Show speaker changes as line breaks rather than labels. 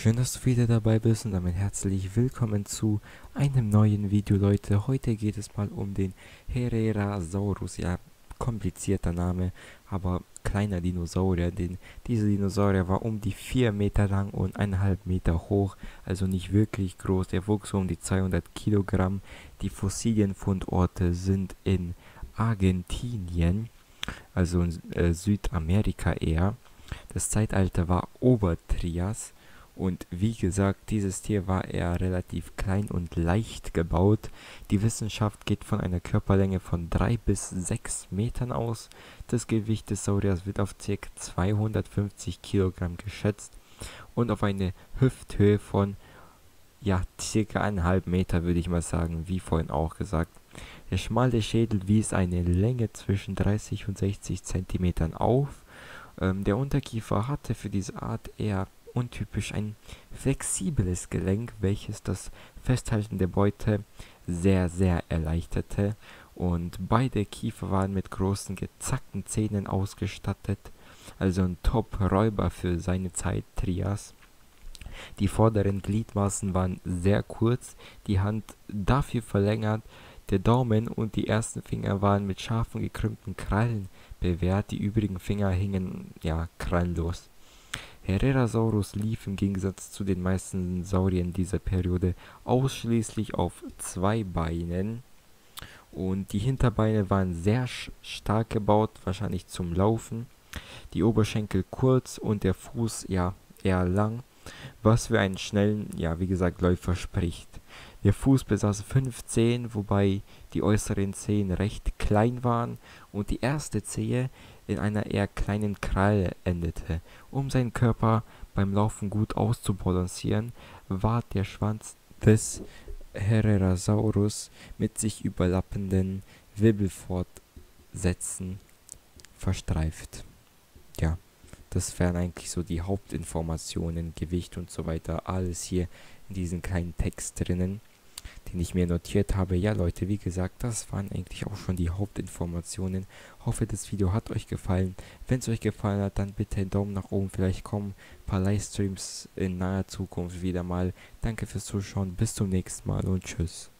Schön, dass du wieder dabei bist und damit herzlich willkommen zu einem neuen Video, Leute. Heute geht es mal um den Herrerasaurus. Ja, komplizierter Name, aber kleiner Dinosaurier. Denn dieser Dinosaurier war um die 4 Meter lang und 1,5 Meter hoch, also nicht wirklich groß. Er so um die 200 Kilogramm. Die Fossilienfundorte sind in Argentinien, also in äh, Südamerika eher. Das Zeitalter war Obertrias und wie gesagt, dieses Tier war eher relativ klein und leicht gebaut. Die Wissenschaft geht von einer Körperlänge von 3 bis 6 Metern aus. Das Gewicht des Sauriers wird auf ca. 250 Kilogramm geschätzt und auf eine Hüfthöhe von ja, circa eineinhalb Meter würde ich mal sagen, wie vorhin auch gesagt. Der schmale Schädel wies eine Länge zwischen 30 und 60 Zentimetern auf. Ähm, der Unterkiefer hatte für diese Art eher untypisch ein flexibles Gelenk, welches das Festhalten der Beute sehr, sehr erleichterte. Und beide Kiefer waren mit großen gezackten Zähnen ausgestattet, also ein Top-Räuber für seine Zeit, Trias. Die vorderen Gliedmaßen waren sehr kurz, die Hand dafür verlängert, der Daumen und die ersten Finger waren mit scharfen gekrümmten Krallen bewehrt, die übrigen Finger hingen ja krallenlos. Herrerasaurus lief im Gegensatz zu den meisten Sauriern dieser Periode ausschließlich auf zwei Beinen und die Hinterbeine waren sehr stark gebaut, wahrscheinlich zum Laufen. Die Oberschenkel kurz und der Fuß ja eher lang, was für einen schnellen, ja wie gesagt, Läufer spricht. Der Fuß besaß fünf Zehen, wobei die äußeren Zehen recht klein waren und die erste Zehe in einer eher kleinen Kralle endete. Um seinen Körper beim Laufen gut auszubalancieren, war der Schwanz des Herrerasaurus mit sich überlappenden Wirbelfortsätzen verstreift. Ja, das wären eigentlich so die Hauptinformationen, Gewicht und so weiter, alles hier in diesem kleinen Text drinnen den ich mir notiert habe. Ja Leute, wie gesagt, das waren eigentlich auch schon die Hauptinformationen. Hoffe, das Video hat euch gefallen. Wenn es euch gefallen hat, dann bitte einen Daumen nach oben. Vielleicht kommen ein paar Livestreams in naher Zukunft wieder mal. Danke fürs Zuschauen, bis zum nächsten Mal und tschüss.